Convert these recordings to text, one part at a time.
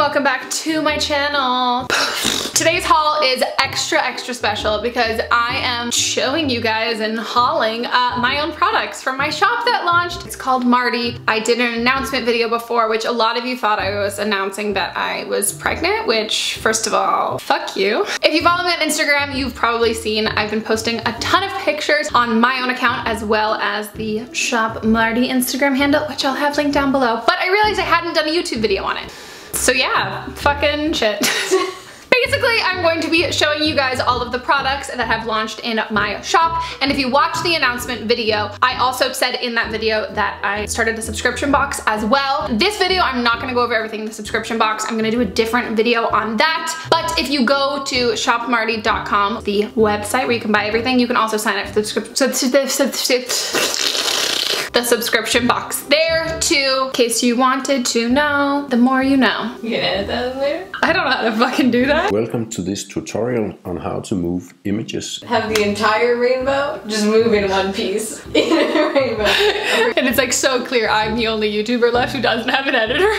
welcome back to my channel. Today's haul is extra, extra special because I am showing you guys and hauling uh, my own products from my shop that launched. It's called Martie. I did an announcement video before, which a lot of you thought I was announcing that I was pregnant, which first of all, fuck you. If you follow me on Instagram, you've probably seen I've been posting a ton of pictures on my own account as well as the shop Martie Instagram handle, which I'll have linked down below. But I realized I hadn't done a YouTube video on it. So yeah, fucking shit. Basically, I'm going to be showing you guys all of the products that have launched in my shop. And if you watch the announcement video, I also said in that video that I started a subscription box as well. This video, I'm not gonna go over everything in the subscription box. I'm gonna do a different video on that. But if you go to shopmartie.com, the website where you can buy everything, you can also sign up for the subscription the subscription box there too, in case you wanted to know. The more you know. You can edit that in there? I don't know how to fucking do that. Welcome to this tutorial on how to move images. Have the entire rainbow just move in one piece in a rainbow. and it's like so clear I'm the only YouTuber left who doesn't have an editor.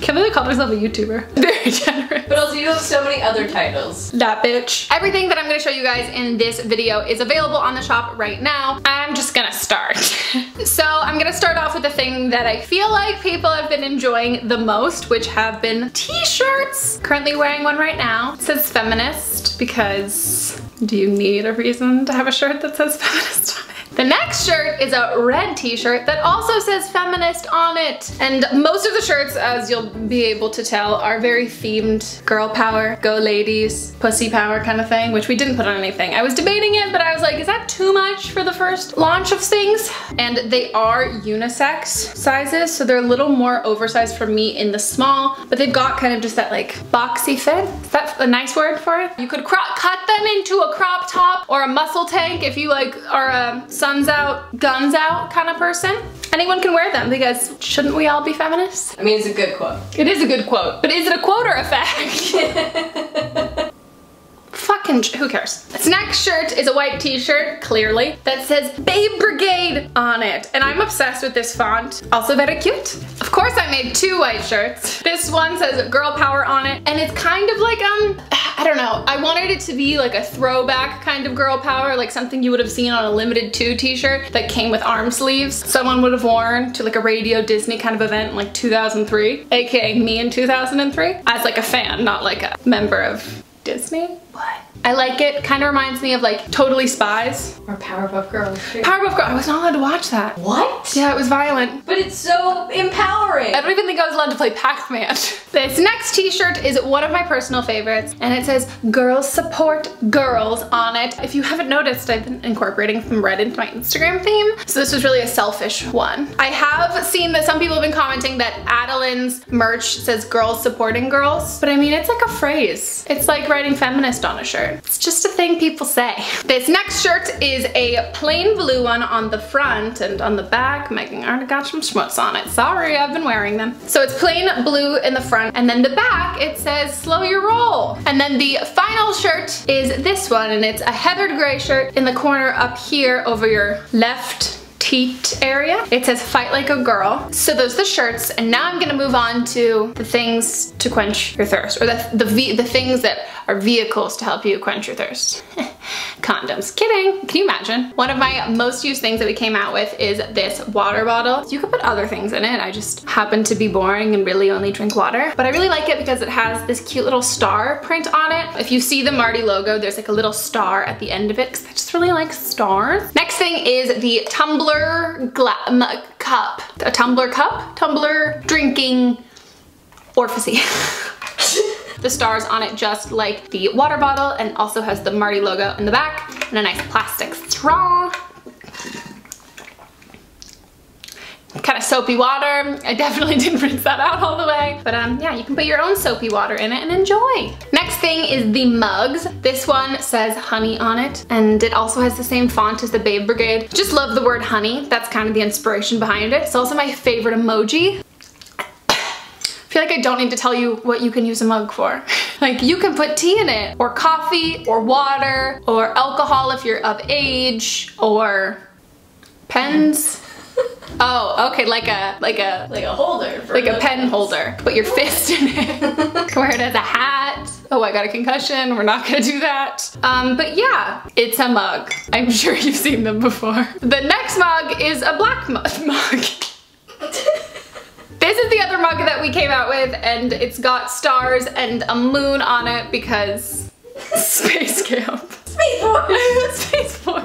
Can't believe I called myself a YouTuber. Very generous. But also you have so many other titles. That bitch. Everything that I'm gonna show you guys in this video is available on the shop right now. I'm just gonna start. so I'm gonna start off with the thing that I feel like people have been enjoying the most, which have been t-shirts. Currently wearing one right now. It says feminist because do you need a reason to have a shirt that says feminist on it? The next shirt is a red t-shirt that also says feminist on it. And most of the shirts, as you'll be able to tell, are very themed girl power, go ladies, pussy power kind of thing, which we didn't put on anything. I was debating it, but I was like, is that too much for the first launch of things? And they are unisex sizes, so they're a little more oversized for me in the small, but they've got kind of just that like boxy fit. Is that a nice word for it? You could cut them into a crop top or a muscle tank if you like are a sun's out, guns out kind of person. Anyone can wear them because shouldn't we all be feminists? I mean, it's a good quote. It is a good quote, but is it a quote or a fact? fucking, who cares? This next shirt is a white t-shirt, clearly, that says Babe Brigade on it. And I'm obsessed with this font. Also very cute. Of course I made two white shirts. This one says Girl Power on it. And it's kind of like, um, don't know. I wanted it to be like a throwback kind of girl power, like something you would have seen on a Limited Too t-shirt that came with arm sleeves. Someone would have worn to like a Radio Disney kind of event in like 2003, AKA me in 2003, as like a fan, not like a member of Disney? What? I like it. Kind of reminds me of like Totally Spies. Or Powerpuff Girls. Too. Powerpuff Girls. I was not allowed to watch that. What? Yeah, it was violent. But it's so empowering. I don't even think I was allowed to play Pac-Man. this next t-shirt is one of my personal favorites and it says girls support girls on it. If you haven't noticed, I've been incorporating some red into my Instagram theme. So this was really a selfish one. I have seen that some people have been commenting that Adeline's merch says girls supporting girls. But I mean, it's like a phrase. It's like writing feminist on a shirt. It's just a thing people say. This next shirt is a plain blue one on the front and on the back, Megan already got some schmutz on it. Sorry, I've been wearing them. So it's plain blue in the front and then the back, it says slow your roll. And then the final shirt is this one and it's a heathered gray shirt in the corner up here over your left teat area. It says fight like a girl. So those are the shirts and now I'm gonna move on to the things to quench your thirst or the, the, the things that are vehicles to help you quench your thirst. Condoms. Kidding. Can you imagine? One of my most used things that we came out with is this water bottle. You could put other things in it. I just happen to be boring and really only drink water. But I really like it because it has this cute little star print on it. If you see the Martie logo, there's like a little star at the end of it because I just really like stars. Next thing is the tumbler cup. A tumbler cup? Tumbler drinking orifice. the stars on it just like the water bottle and also has the Martie logo in the back and a nice plastic straw. kind of soapy water. I definitely didn't rinse that out all the way. But um, yeah, you can put your own soapy water in it and enjoy. Next thing is the mugs. This one says honey on it and it also has the same font as the Babe Brigade. Just love the word honey. That's kind of the inspiration behind it. It's also my favorite emoji feel like I don't need to tell you what you can use a mug for. like you can put tea in it or coffee or water or alcohol if you're of age or pens. Oh, okay, like a, like a, Like a holder. For like a pen pens. holder. Put your fist in it. Wear it as a hat. Oh, I got a concussion. We're not gonna do that. Um, but yeah, it's a mug. I'm sure you've seen them before. The next mug is a black mug. This is the other mug that we came out with and it's got stars and a moon on it because space camp. Space Force. space Force.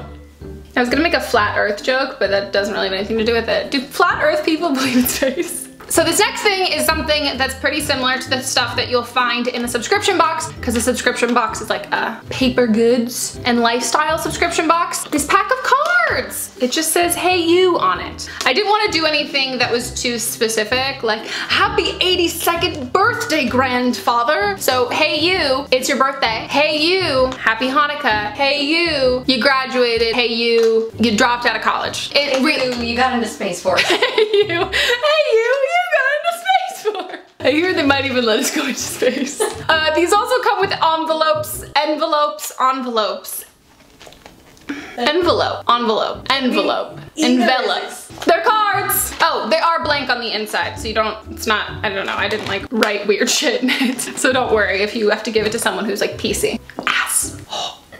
I was gonna make a flat earth joke, but that doesn't really have anything to do with it. Do flat earth people believe in space? So this next thing is something that's pretty similar to the stuff that you'll find in the subscription box, because the subscription box is like a paper goods and lifestyle subscription box. This pack of cards! It just says, hey you on it. I didn't want to do anything that was too specific, like, happy 82nd birthday, grandfather. So, hey you, it's your birthday. Hey you, happy Hanukkah. Hey you, you graduated. Hey you, you dropped out of college. It Hey, you, you got into Space Force. hey you, hey you, you got into space for. I hear they might even let us go into space. Uh, these also come with envelopes, envelopes, envelopes. Envelope, envelope, envelope, Either envelopes. They're cards. Oh, they are blank on the inside, so you don't, it's not, I don't know, I didn't like write weird shit in it. So don't worry if you have to give it to someone who's like PC. Ass.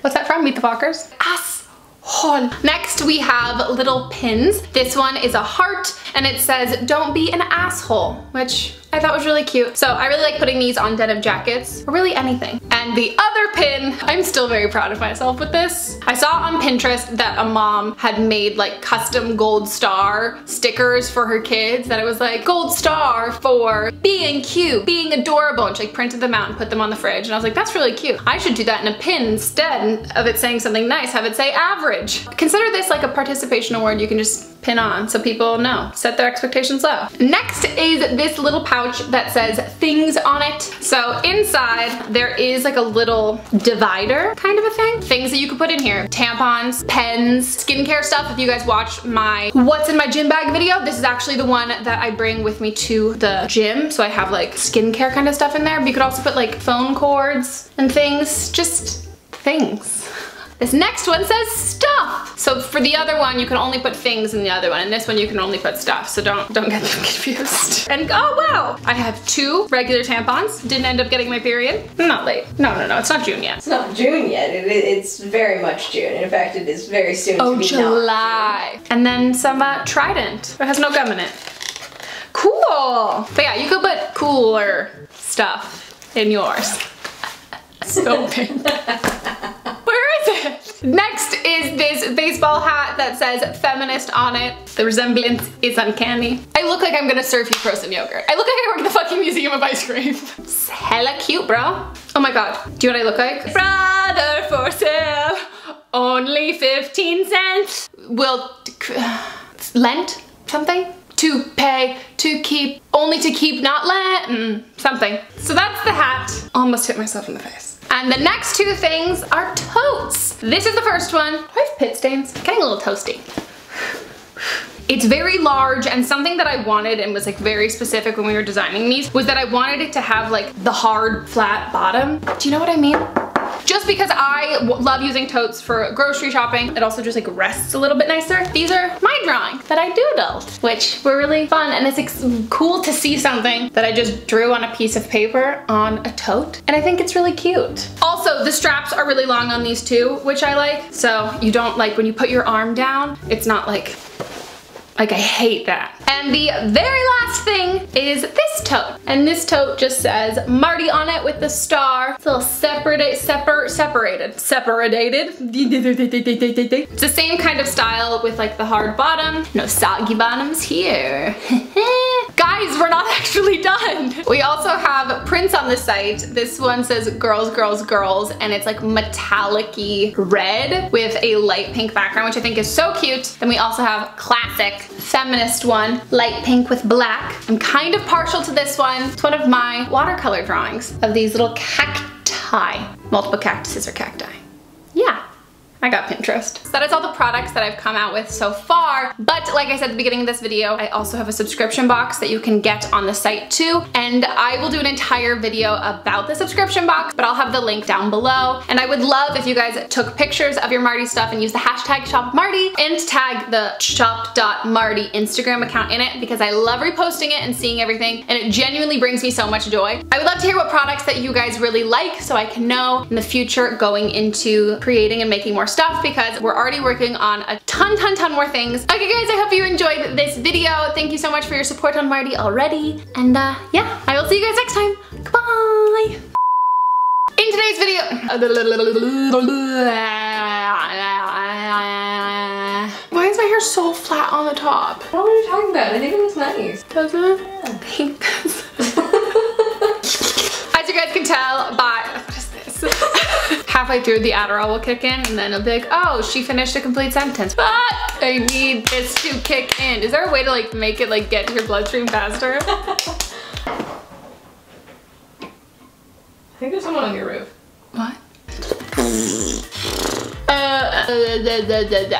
What's that from? Meet the Fockers? Ass. Next we have little pins. This one is a heart and it says don't be an asshole, which I thought it was really cute. So I really like putting these on denim jackets or really anything. And the other pin, I'm still very proud of myself with this. I saw on Pinterest that a mom had made like custom gold star stickers for her kids that it was like gold star for being cute, being adorable and she like printed them out and put them on the fridge and I was like that's really cute. I should do that in a pin instead of it saying something nice, have it say average. Consider this like a participation award you can just pin on so people know, set their expectations low. Next is this little pouch that says things on it. So inside there is like a little divider kind of a thing. Things that you could put in here. Tampons, pens, skincare stuff. If you guys watch my what's in my gym bag video, this is actually the one that I bring with me to the gym. So I have like skincare kind of stuff in there. But you could also put like phone cords and things, just things. This next one says stuff. So for the other one, you can only put things in the other one, and this one you can only put stuff. So don't don't get them confused. And oh wow, I have two regular tampons. Didn't end up getting my period. Not late. No, no, no, it's not June yet. It's not June yet. It, it- it's very much June. In fact, it is very soon Oh, to be July. And then some uh, Trident. It has no gum in it. Cool. But yeah, you could put cooler stuff in yours. So pink. Next is this baseball hat that says feminist on it. The resemblance is uncanny. I look like I'm gonna serve you frozen yogurt. I look like I work at the fucking Museum of Ice Cream. It's hella cute, bro. Oh my god. Do you know what I look like? Brother for sale. Only 15 cents. Will lent something? To pay, to keep, only to keep, not lent, mm, something. So that's the hat. Almost hit myself in the face. And the next two things are totes. This is the first one. I have pit stains? Getting a little toasty. It's very large and something that I wanted and was like very specific when we were designing these was that I wanted it to have like the hard flat bottom. Do you know what I mean? Just because I love using totes for grocery shopping, it also just like rests a little bit nicer. These are my drawing that I doodled, which were really fun and it's cool to see something that I just drew on a piece of paper on a tote. And I think it's really cute. Also, the straps are really long on these too, which I like. So you don't like when you put your arm down, it's not like like I hate that. And the very last thing is this tote. And this tote just says Martie on it with the star. It's a little separated, separ separated, separated. It's the same kind of style with like the hard bottom. No soggy bottoms here. Guys, we're not actually done. We also have prints on the site. This one says girls, girls, girls, and it's like metallic-y red with a light pink background, which I think is so cute. Then we also have classic feminist one, light pink with black. I'm kind of partial to this one. It's one of my watercolor drawings of these little cacti. Multiple cactuses or cacti. I got Pinterest. So that is all the products that I've come out with so far. But like I said at the beginning of this video, I also have a subscription box that you can get on the site too. And I will do an entire video about the subscription box, but I'll have the link down below. And I would love if you guys took pictures of your Martie stuff and use the hashtag shopmartie and tag the shop.martie Instagram account in it because I love reposting it and seeing everything and it genuinely brings me so much joy. I would love to hear what products that you guys really like so I can know in the future going into creating and making more stuff because we're already working on a ton, ton, ton more things. Okay guys, I hope you enjoyed this video. Thank you so much for your support on Martie already. And uh, yeah, I will see you guys next time. Goodbye. In today's video, why is my hair so flat on the top? What are you talking about? I think it was nice. Does it? Thanks. As you guys can tell by, what is this? Halfway through the Adderall will kick in and then it'll be like, oh, she finished a complete sentence. But I need this to kick in. Is there a way to like make it like get to your bloodstream faster? I think there's someone on your roof. What? Uh, uh, da, da, da, da.